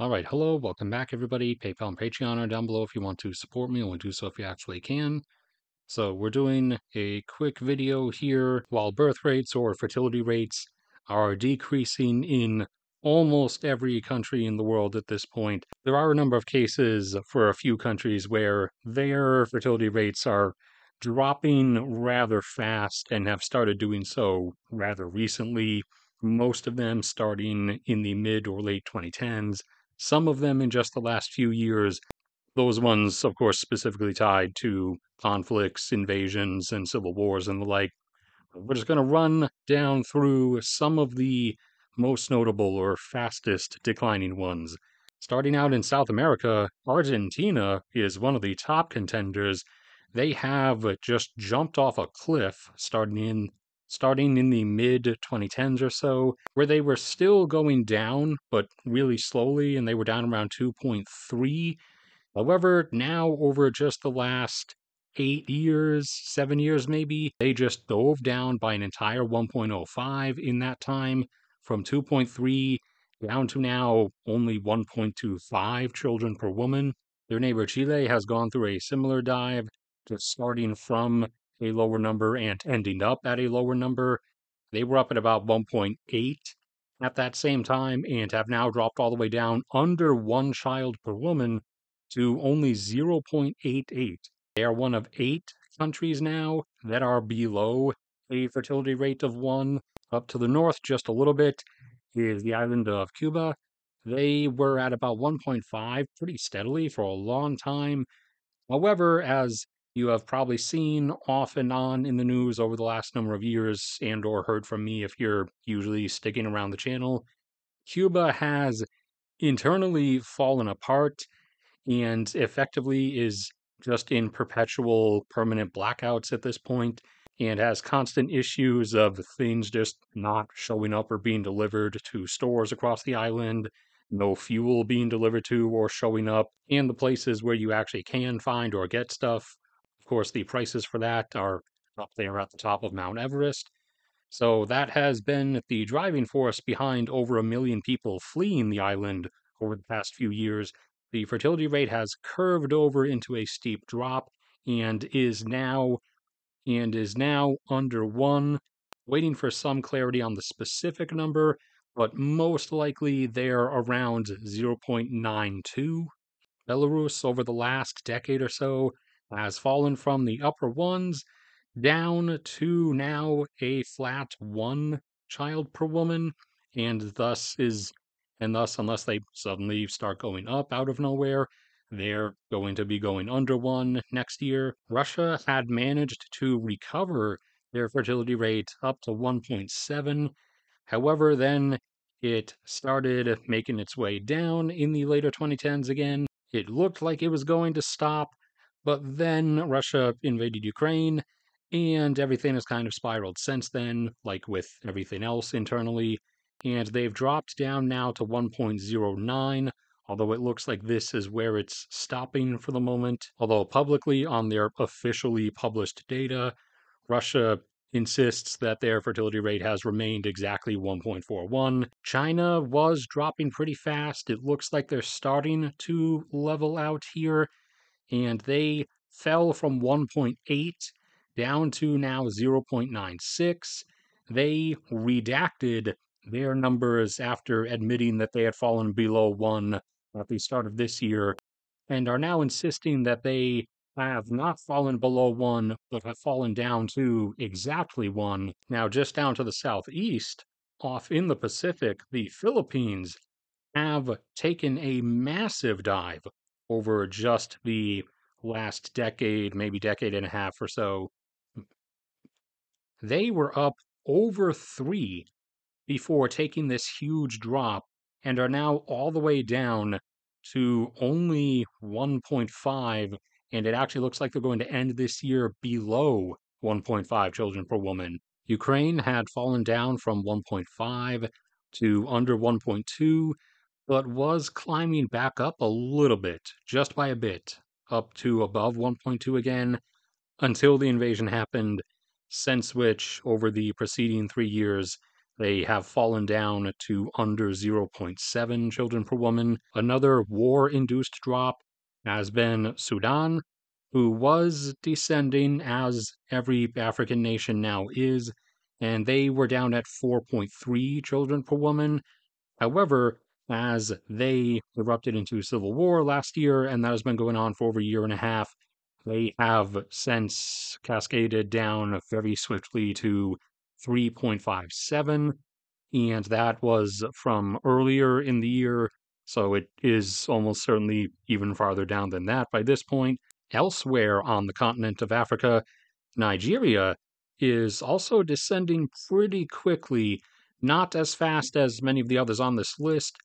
All right, hello, welcome back, everybody. PayPal and Patreon are down below if you want to support me, and do so if you actually can. So we're doing a quick video here. While birth rates or fertility rates are decreasing in almost every country in the world at this point, there are a number of cases for a few countries where their fertility rates are dropping rather fast and have started doing so rather recently. Most of them starting in the mid or late 2010s some of them in just the last few years. Those ones, of course, specifically tied to conflicts, invasions, and civil wars and the like. We're just going to run down through some of the most notable or fastest declining ones. Starting out in South America, Argentina is one of the top contenders. They have just jumped off a cliff starting in starting in the mid 2010s or so, where they were still going down, but really slowly, and they were down around 2.3. However, now over just the last eight years, seven years maybe, they just dove down by an entire 1.05 in that time from 2.3 down to now only 1.25 children per woman. Their neighbor Chile has gone through a similar dive, just starting from a lower number and ending up at a lower number. They were up at about 1.8 at that same time and have now dropped all the way down under one child per woman to only 0.88. They are one of eight countries now that are below a fertility rate of one. Up to the north, just a little bit, is the island of Cuba. They were at about 1.5 pretty steadily for a long time. However, as you have probably seen off and on in the news over the last number of years and or heard from me if you're usually sticking around the channel. Cuba has internally fallen apart and effectively is just in perpetual permanent blackouts at this point and has constant issues of things just not showing up or being delivered to stores across the island no fuel being delivered to or showing up and the places where you actually can find or get stuff course, the prices for that are up there at the top of Mount Everest. So that has been the driving force behind over a million people fleeing the island over the past few years. The fertility rate has curved over into a steep drop and is now and is now under 1 waiting for some clarity on the specific number but most likely they're around 0.92 Belarus over the last decade or so has fallen from the upper ones down to now a flat one child per woman, and thus is and thus unless they suddenly start going up out of nowhere, they're going to be going under one next year. Russia had managed to recover their fertility rate up to 1.7. However, then it started making its way down in the later 2010s again. It looked like it was going to stop, but then Russia invaded Ukraine, and everything has kind of spiraled since then, like with everything else internally. And they've dropped down now to 1.09, although it looks like this is where it's stopping for the moment. Although publicly on their officially published data, Russia insists that their fertility rate has remained exactly 1.41. China was dropping pretty fast. It looks like they're starting to level out here and they fell from 1.8 down to now 0.96. They redacted their numbers after admitting that they had fallen below 1 at the start of this year and are now insisting that they have not fallen below 1 but have fallen down to exactly 1. Now, just down to the southeast, off in the Pacific, the Philippines have taken a massive dive over just the last decade, maybe decade and a half or so, they were up over three before taking this huge drop and are now all the way down to only 1.5. And it actually looks like they're going to end this year below 1.5 children per woman. Ukraine had fallen down from 1.5 to under 1.2 but was climbing back up a little bit, just by a bit, up to above 1.2 again until the invasion happened, since which, over the preceding three years, They have fallen down to under 0.7 children per woman. Another war induced drop has been Sudan, who was descending as every African nation now is, and they were down at 4.3 children per woman. However, as they erupted into civil war last year, and that has been going on for over a year and a half, they have since cascaded down very swiftly to 3.57, and that was from earlier in the year, so it is almost certainly even farther down than that by this point. Elsewhere on the continent of Africa, Nigeria is also descending pretty quickly, not as fast as many of the others on this list,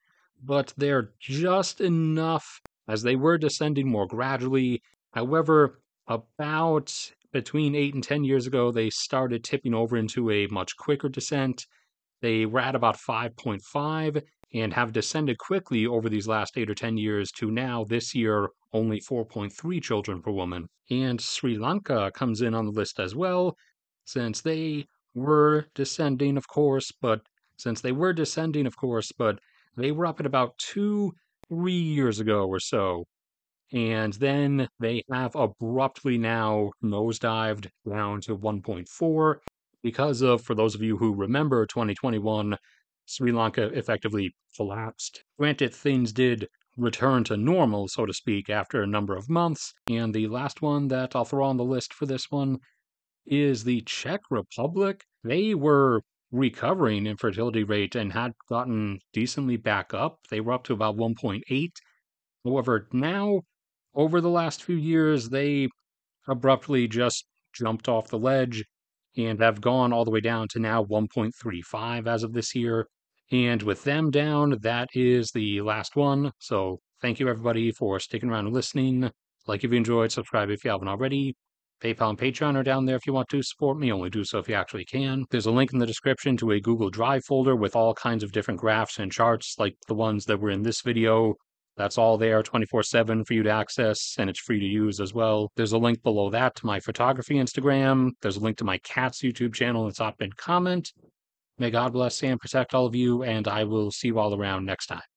but they're just enough as they were descending more gradually. However, about between eight and 10 years ago, they started tipping over into a much quicker descent. They were at about 5.5 and have descended quickly over these last eight or 10 years to now, this year, only 4.3 children per woman. And Sri Lanka comes in on the list as well, since they were descending, of course, but since they were descending, of course, but they were up at about two, three years ago or so. And then they have abruptly now nosedived down to 1.4 because of, for those of you who remember 2021, Sri Lanka effectively collapsed. Granted, things did return to normal, so to speak, after a number of months. And the last one that I'll throw on the list for this one is the Czech Republic. They were recovering infertility rate and had gotten decently back up. They were up to about 1.8. However, now, over the last few years, they abruptly just jumped off the ledge and have gone all the way down to now 1.35 as of this year. And with them down, that is the last one. So thank you everybody for sticking around and listening. Like if you enjoyed, subscribe if you haven't already. PayPal and Patreon are down there if you want to support me. Only do so if you actually can. There's a link in the description to a Google Drive folder with all kinds of different graphs and charts like the ones that were in this video. That's all there 24 7 for you to access, and it's free to use as well. There's a link below that to my photography Instagram. There's a link to my cat's YouTube channel the top pinned comment. May God bless and protect all of you, and I will see you all around next time.